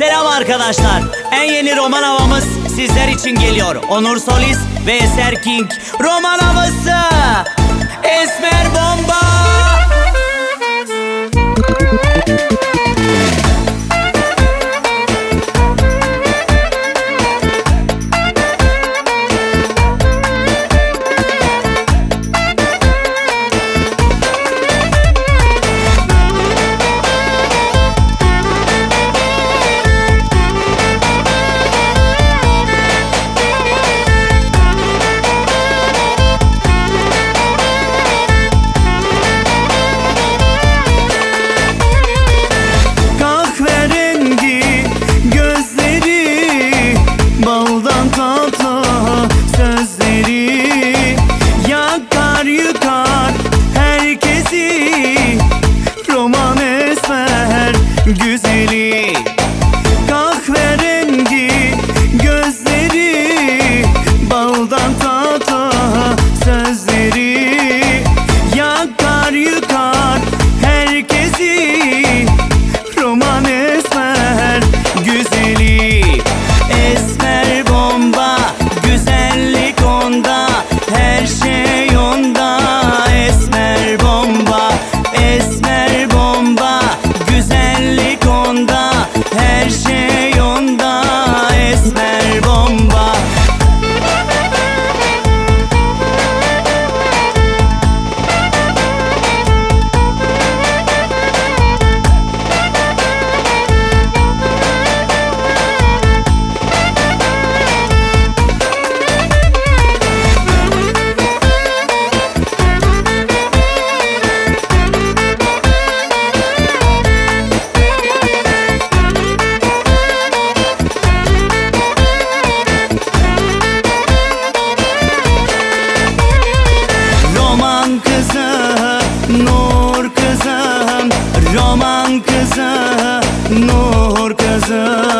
Selam arkadaşlar. En yeni roman havamız sizler için geliyor. Onur Solis ve Eser King. Roman havası. casa, nor casa